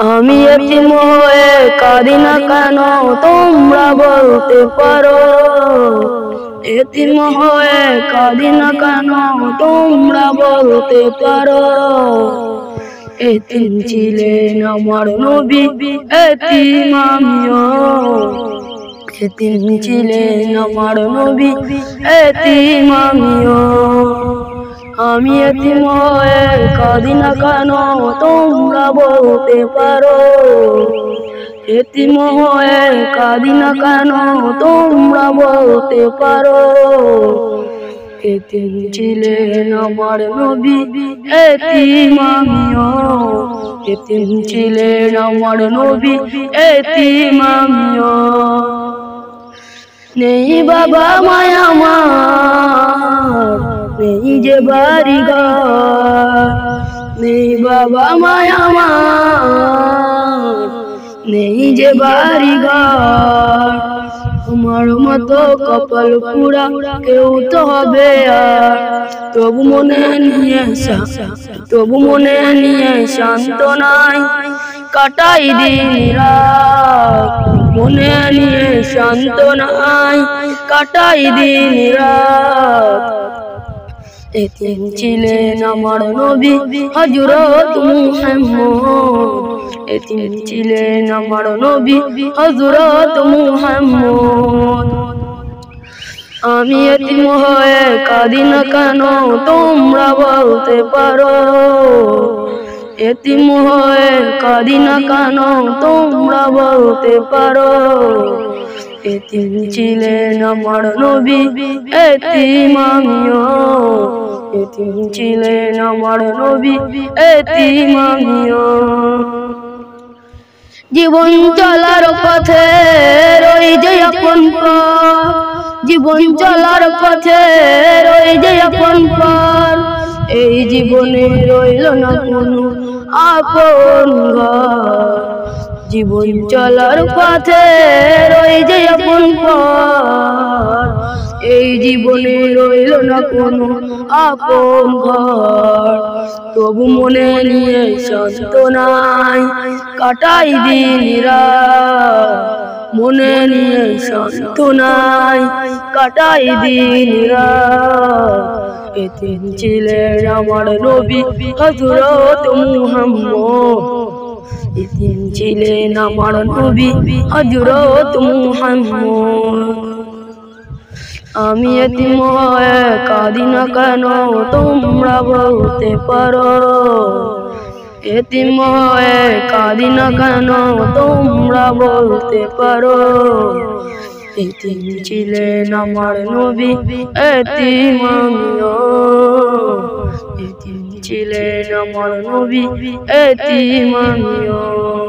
আমি এতিম হয়ে কাঁদি না কেন? তোমরা বলতে পারো। এতিম হয়ে কাঁদি না কেন? তোমরা বলতে পারো। এতিম ছিলেন আমার নবী। এতিম আমিও। এতিম ছিলেন আমার নবী। এতিম আমিও। আমি এতিম হয়ে কাঁদি না কেন? তোমরা বলতে পারো। এতিম হয়ে কাঁদি না কেন? তোমরা বলতে পারো। এতিম ছিলেন আমার নবী এতিম আমিও। এতিম ছিলেন আমার নবী এতিম আমিও। নেই বাবা মায়া যে বাড়ি নেই বাবা মায়া আমার। নেই যে বাড়ি ঘর। আমার মতো কপাল পুরা কেউ তো হবে আর। তবু মনে নিয়ে তবু মনে নিয়ে শান্ত নাই। কাটাই দিন মনে নিয়ে শান্ত নাই। কাটাই দিন এতিম ছিলেন আমার নবী হজরত মুহাম্মদ। এতিম ছিলেন আমার নবী হজরত মুহাম্মদ। আমি এতিম হয়ে কাঁদি না কেন তোমরা বলতে পারো। এতিম হয়ে কাঁদি না কেন তোমরা বলতে পারো। এতিম ছিলেন আমার নবী। এতিম আমিও এতিম ছিলেন আমার নবী। এতিম আমিও জীবন চলার পথে রই যে আপন জীবন চলার পথে রই যে আপন পর এই জীবনে রইল না কোনো আপন ঘর জীবন চলার পথে রই যে আপন এই জীবনে রইল না কোনো আপন ঘর। তবু মনে নিয়ে শান্ত নাই কাটাই দিন মনে নিয়ে শান্ত নাই কাটাই দিন এতিম ছিলেন আমার নবী হজরত মুহাম্মদ। ছিলেন আমার নবী হজরত মুহাম্মদ। আমি এতিম হয়ে কাঁদি না কেন তোমরা বলতে পারো? এতিম হয়ে কাঁদি না কেন তোমরা বলতে পারো? এতিম ছিলেন আমার নবী, এতিম আমিও। এতিম ছিলেন আমার নবী এতিম আমিও